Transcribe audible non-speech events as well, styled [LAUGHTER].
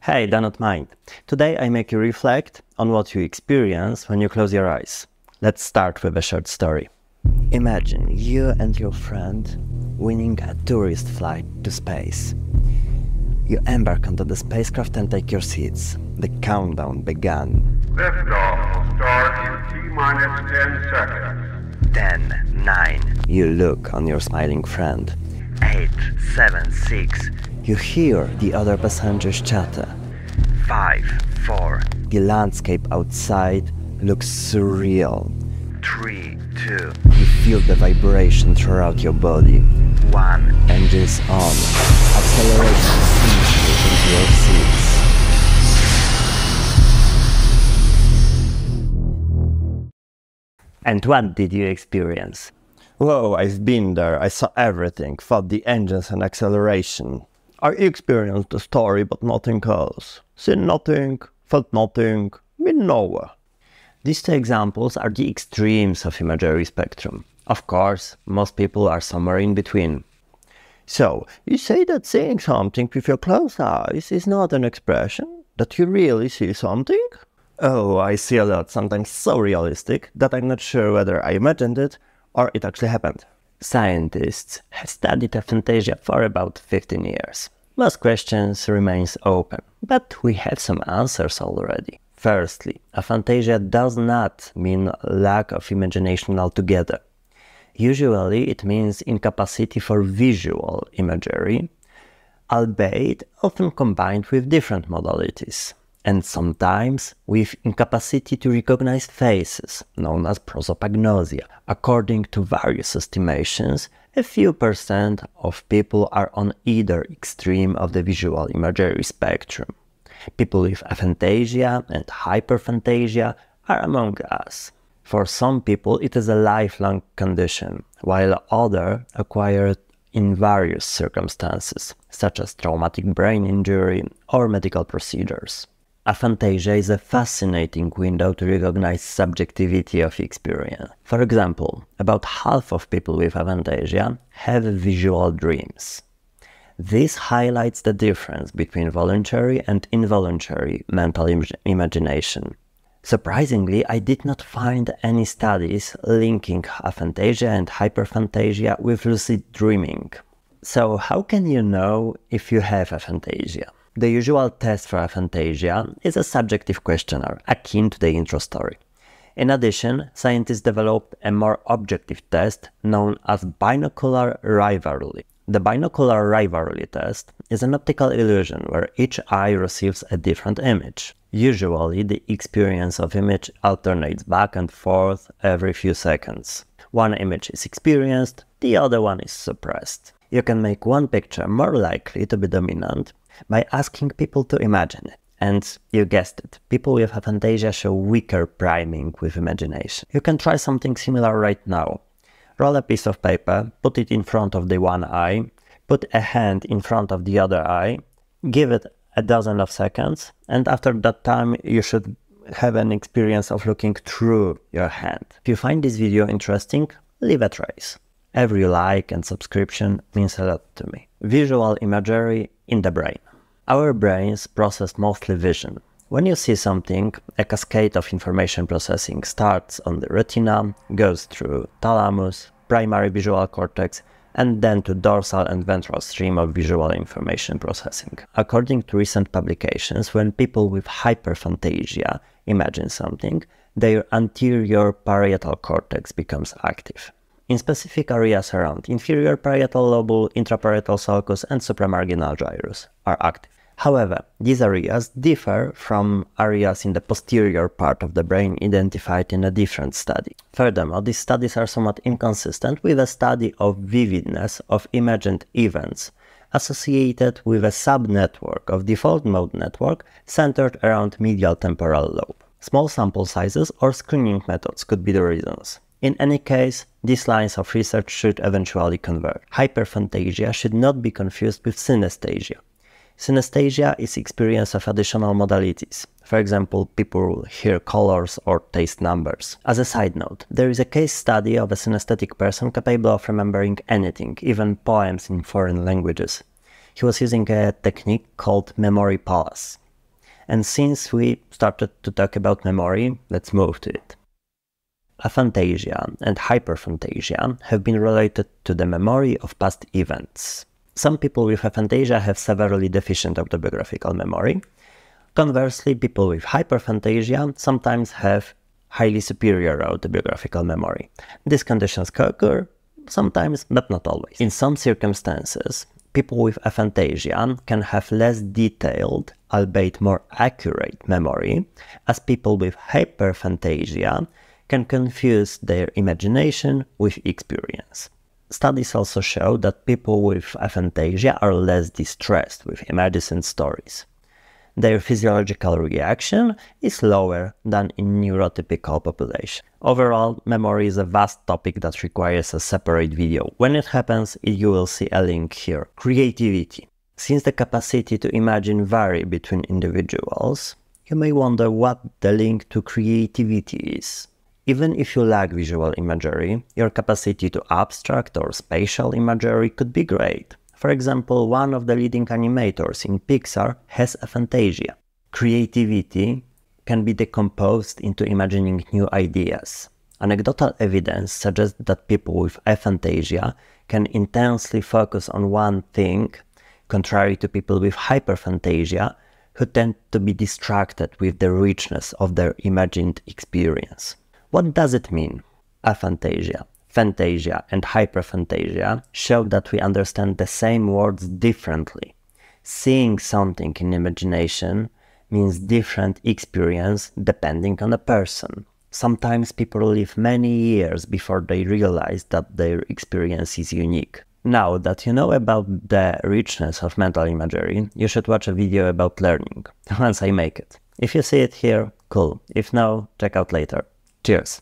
Hey, DonutMind. Today I make you reflect on what you experience when you close your eyes. Let's start with a short story. Imagine you and your friend winning a tourist flight to space. You embark onto the spacecraft and take your seats. The countdown began. Liftoff will start in T minus 10 seconds. 10, 9. You look on your smiling friend. 8, 7, 6. You hear the other passengers chatter. 5, 4. The landscape outside looks surreal. 3, 2. You feel the vibration throughout your body. 1. Engines on. Acceleration you into your seats. And what did you experience? Whoa, I've been there. I saw everything. Felt the engines and acceleration. I experienced the story, but nothing else. Seen nothing, felt nothing, been nowhere. These two examples are the extremes of imagery spectrum. Of course, most people are somewhere in between. So, you say that seeing something with your closed eyes is not an expression? That you really see something? Oh, I see a lot, sometimes so realistic that I'm not sure whether I imagined it or it actually happened. Scientists have studied aphantasia for about 15 years. Most questions remains open, but we have some answers already. Firstly, aphantasia does not mean lack of imagination altogether. Usually it means incapacity for visual imagery, albeit often combined with different modalities and sometimes with incapacity to recognize faces, known as prosopagnosia. According to various estimations, a few percent of people are on either extreme of the visual imagery spectrum. People with aphantasia and hyperphantasia are among us. For some people, it is a lifelong condition, while others acquire it in various circumstances, such as traumatic brain injury or medical procedures. Aphantasia is a fascinating window to recognize subjectivity of experience. For example, about half of people with aphantasia have visual dreams. This highlights the difference between voluntary and involuntary mental Im imagination. Surprisingly, I did not find any studies linking aphantasia and hyperphantasia with lucid dreaming. So how can you know if you have aphantasia? The usual test for aphantasia is a subjective questionnaire akin to the intro story. In addition, scientists developed a more objective test known as binocular rivalry. The binocular rivalry test is an optical illusion where each eye receives a different image. Usually, the experience of image alternates back and forth every few seconds. One image is experienced, the other one is suppressed. You can make one picture more likely to be dominant by asking people to imagine it. And you guessed it, people with aphantasia show weaker priming with imagination. You can try something similar right now. Roll a piece of paper, put it in front of the one eye, put a hand in front of the other eye, give it a dozen of seconds, and after that time you should have an experience of looking through your hand. If you find this video interesting, leave a trace. Every like and subscription means a lot to me. Visual imagery in the brain. Our brains process mostly vision. When you see something, a cascade of information processing starts on the retina, goes through thalamus, primary visual cortex, and then to dorsal and ventral stream of visual information processing. According to recent publications, when people with hyperphantasia imagine something, their anterior parietal cortex becomes active. In specific areas around inferior parietal lobule, intraparietal sulcus, and supramarginal gyrus are active. However, these areas differ from areas in the posterior part of the brain identified in a different study. Furthermore, these studies are somewhat inconsistent with a study of vividness of imagined events associated with a subnetwork of default mode network centered around medial temporal lobe. Small sample sizes or screening methods could be the reasons. In any case, these lines of research should eventually converge. Hyperphantasia should not be confused with synesthesia. Synesthesia is experience of additional modalities. For example, people hear colors or taste numbers. As a side note, there is a case study of a synesthetic person capable of remembering anything, even poems in foreign languages. He was using a technique called memory palace. And since we started to talk about memory, let's move to it. Aphantasia and hyperphantasia have been related to the memory of past events. Some people with aphantasia have severely deficient autobiographical memory. Conversely, people with hyperphantasia sometimes have highly superior autobiographical memory. These conditions occur sometimes, but not always. In some circumstances, people with aphantasia can have less detailed, albeit more accurate memory, as people with hyperphantasia can confuse their imagination with experience. Studies also show that people with aphantasia are less distressed with images and stories their physiological reaction is lower than in neurotypical population. Overall, memory is a vast topic that requires a separate video. When it happens, you will see a link here. Creativity. Since the capacity to imagine vary between individuals, you may wonder what the link to creativity is. Even if you lack visual imagery, your capacity to abstract or spatial imagery could be great. For example, one of the leading animators in Pixar has aphantasia. Creativity can be decomposed into imagining new ideas. Anecdotal evidence suggests that people with aphantasia can intensely focus on one thing, contrary to people with hyperphantasia, who tend to be distracted with the richness of their imagined experience. What does it mean, aphantasia? Phantasia and hyperphantasia show that we understand the same words differently. Seeing something in imagination means different experience depending on the person. Sometimes people live many years before they realize that their experience is unique. Now that you know about the richness of mental imagery, you should watch a video about learning, [LAUGHS] once I make it. If you see it here, cool. If no, check out later. Cheers!